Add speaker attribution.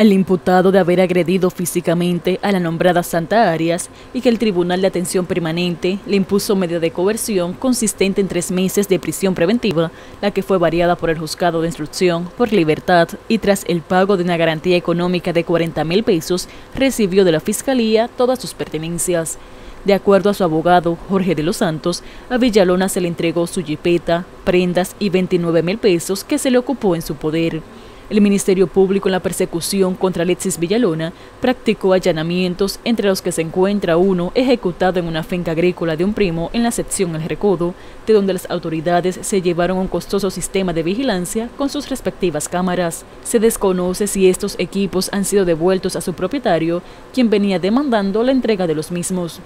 Speaker 1: El imputado de haber agredido físicamente a la nombrada Santa Arias y que el Tribunal de Atención Permanente le impuso medida de coerción consistente en tres meses de prisión preventiva, la que fue variada por el juzgado de instrucción por libertad y tras el pago de una garantía económica de 40 mil pesos, recibió de la Fiscalía todas sus pertenencias. De acuerdo a su abogado, Jorge de los Santos, a Villalona se le entregó su jipeta, prendas y 29 mil pesos que se le ocupó en su poder. El Ministerio Público en la persecución contra Alexis Villalona practicó allanamientos entre los que se encuentra uno ejecutado en una finca agrícola de un primo en la sección El Recodo, de donde las autoridades se llevaron un costoso sistema de vigilancia con sus respectivas cámaras. Se desconoce si estos equipos han sido devueltos a su propietario, quien venía demandando la entrega de los mismos.